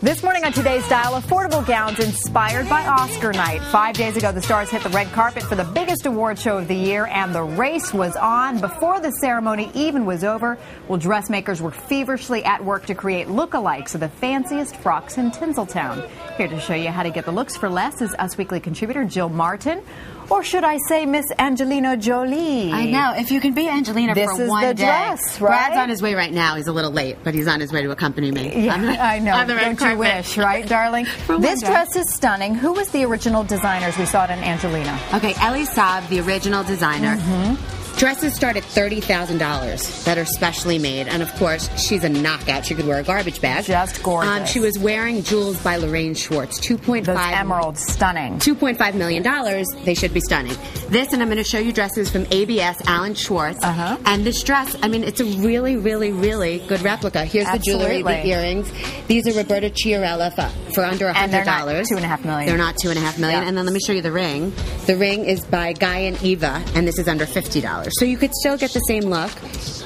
This morning on today's Style, affordable gowns inspired by Oscar night. Five days ago, the stars hit the red carpet for the biggest award show of the year, and the race was on. Before the ceremony even was over, well, dressmakers were feverishly at work to create lookalikes of the fanciest frocks in Tinseltown. Here to show you how to get the looks for less is Us Weekly contributor Jill Martin. Or should I say Miss Angelina Jolie? I know. If you can be Angelina This for is one the day. dress, right? Brad's on his way right now. He's a little late, but he's on his way to accompany me. Yeah, the- I know. the Don't you wish, right, darling? this dress is stunning. Who was the original designers we saw it in Angelina? Okay, Elie Saab, the original designer. Mm-hmm. Dresses start at thirty thousand dollars that are specially made, and of course, she's a knockout. She could wear a garbage bag. Just gorgeous. Um, she was wearing jewels by Lorraine Schwartz, two point Those emeralds, stunning. $2.5 million. They should be stunning. This, and I'm going to show you dresses from ABS, Allen Schwartz. Uh-huh. And this dress, I mean, it's a really, really, really good replica. Here's the jewelry, the earrings. These are Roberta Chiarella for, for under $100. And they're not two and a half million. They're not two and a half million. Yeah. And then let me show you the ring. The ring is by Guy and Eva, and this is under $50. So you could still get the same look.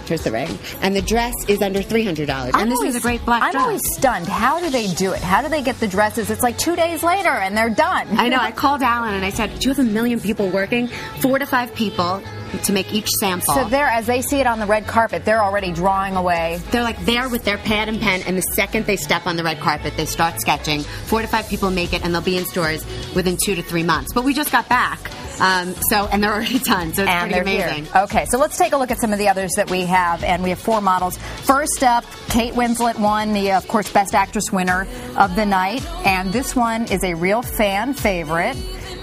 Here's the ring. And the dress is under $300. I'm and this always- is a great black I'm dress. always stunned. How do they do it? How do they get the dresses? It's like two days later and they're done. I know. I called Allen and I said, "Do you have a million people working? Four to five people to make each sample." So there, as they see it on the red carpet, they're already drawing away. They're like there with their pad and pen, and the second they step on the red carpet, they start sketching. Four to five people make it, and they'll be in stores within two to three months. But we just got back, um, so and they're already done. So it's and pretty they're amazing. here. Okay, so let's take a look at some of the others that we have, and we have four models. First up, Kate Winslet won the, of course, Best Actress winner of the night, and this one is a real fan favorite.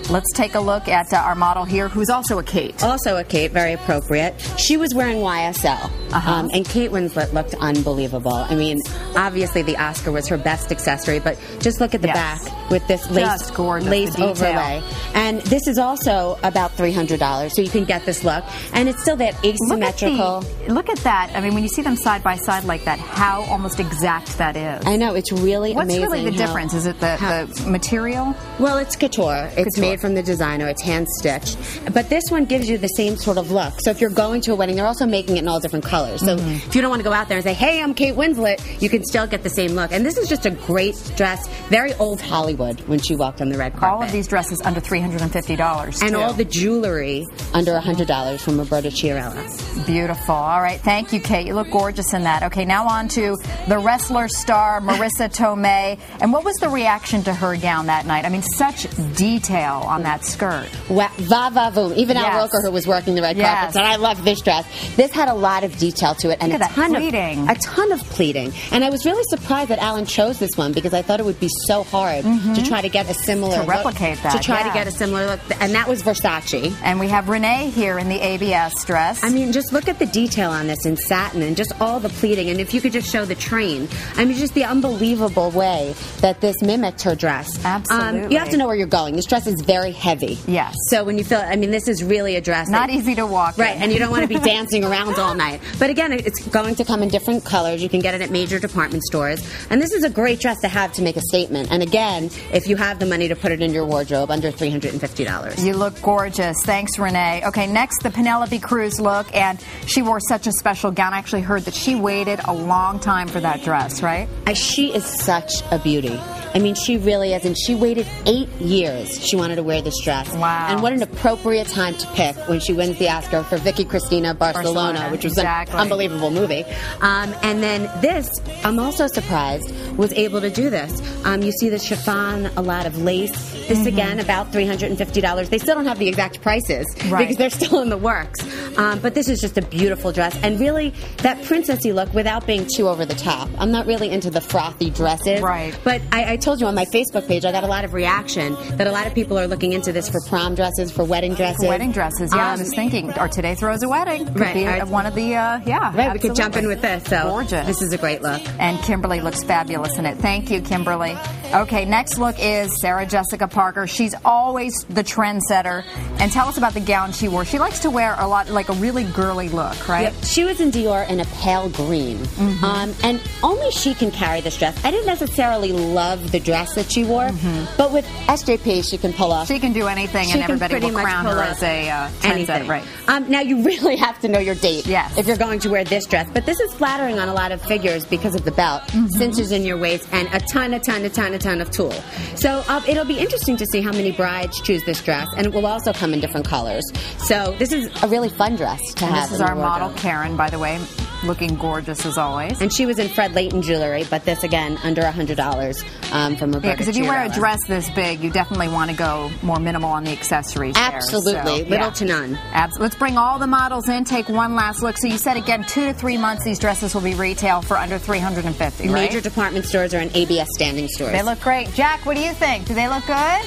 Let's take a look at uh, our model here, who's also a Kate. Also a Kate, very appropriate. She was wearing YSL, Uh-huh. um, and Kate Winslet looked unbelievable. I mean, obviously the Oscar was her best accessory, but just look at the Yes. back with this lace, lace overlay. And this is also about three hundred dollars, so you can get this look, and it's still that asymmetrical. Look at, the, look at that. I mean, when you see them side by side like that, how almost exact that is. I know it's really What's amazing. really the how- difference? Is it the, how- the material? Well, it's couture. It's Couture. made from the designer. It's hand stitched. But this one gives you the same sort of look. So if you're going to a wedding, they're also making it in all different colors. So Mm-hmm. if you don't want to go out there and say, "Hey, I'm Kate Winslet," you can still get the same look. And this is just a great dress, very old Hollywood when she walked on the red carpet. All of these dresses under $350. and too. all the jewelry under $100 from Roberta Chiarella. Beautiful. All right. Thank you, Kate. You look gorgeous in that. Okay, now on to the wrestler star, Marisa Tomei. And what was the reaction to her gown that night? I mean, such detail on that skirt. Wa- Va va voom. Even Al Roker, who was working the red Yes. carpet, said, "I love this dress." This had a lot of detail to it, and a ton pleating. of a ton of pleating. And I was really surprised that Allen chose this one because I thought it would be so hard mm-hmm. To try to get a similar To look- replicate that, To try yeah. to get a similar look, and that was Versace. And we have Renee here in the ABS dress. I mean, just look at the detail on this in satin and just all the pleating. And if you could just show the train, I mean, just the unbelievable way that this mimicked her dress. Um, Absolutely. you have to know where you're going. This dress is very heavy. Yes. So when you feel, I mean, this is really a dress. Not that- easy to walk Right, in. and you don't want to be dancing around all night. But again, it's going to come in different colors. You can get it at major department stores. And this is a great dress to have to make a statement. And again, if you have the money to put it in your wardrobe, under $350. You look gorgeous. Thanks, Renee. Okay, next, the Penelope Cruz look. And she wore such a special gown. I actually heard that she waited a long time for that dress, right? She is such a beauty. I mean, she really is. And she waited eight years. She wanted to wear this dress. Wow. And what an appropriate time to pick when she wins the Oscar for Vicky Cristina Barcelona, Barcelona, which was exactly. an unbelievable movie. Um, and then this, I'm also surprised, was able to do this. Um, you see the chiffon, a lot of lace. This Mm-hmm. again, about $350. They still don't have the exact prices Right. because they're still in the works. Um, but this is just a beautiful dress. And really, that princessy look without being too over the top. I'm not really into the frothy dresses. Right. But I, I told you on my Facebook page, I got a lot of reaction that a lot of people are looking into this for prom dresses, for wedding dresses. For wedding dresses, yeah. I Um, was thinking, or today throws a wedding. Could Right, be I- one of the, uh, yeah. Right, we could jump in with this. So Gorgeous. This is a great look. And Kimberly looks fabulous in it. Thank you, Kimberly. Okay, next look is Sarah Jessica Parker. She's always the trendsetter. And tell us about the gown she wore. She likes to wear a lot, like a really girly look, right? Yep. She was in Dior in a pale green. Mm-hmm. Um, and only she can carry this dress. I didn't necessarily love the dress that she wore, but with SJP, she can pull off. Mm-hmm. She can do anything, She and everybody will crown her as a uh, trendsetter, right? Um, now you really have to know your date. Yes. If you're going to wear this dress, but this is flattering on a lot of figures because of the belt, Mm-hmm. cinches in your waist, and a ton, a ton, a ton, a ton of tulle. So uh, it'll be interesting to see how many brides choose this dress, and it will also come in different colors. So this is a really fun dress to And have. this is our model. Karen, by the way, looking gorgeous as always. And she was in Fred Leighton jewelry, but this again under a hundred dollars um, from Roberta Yeah, because if you wear a dress this big, you definitely want to go more minimal on the accessories. there. Absolutely. So, Little to none. Abs- Let's bring all the models in. Take one last look. So you said again, two to three months. These dresses will be retail for under three hundred and fifty. Right? major department stores or in ABS standing stores. They look great. Jack, what do you think? Do they look good?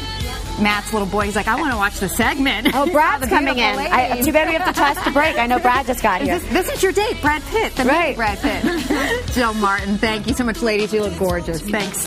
Matt's little boy, he's like, I want to watch the segment. Oh, Brad's coming in. I, too bad we have to toss the break. I know Brad just got here. This, this is your date, Brad Pitt, the Right. Brad Pitt. Jill Martin, thank you so much, ladies. You look gorgeous. Thanks.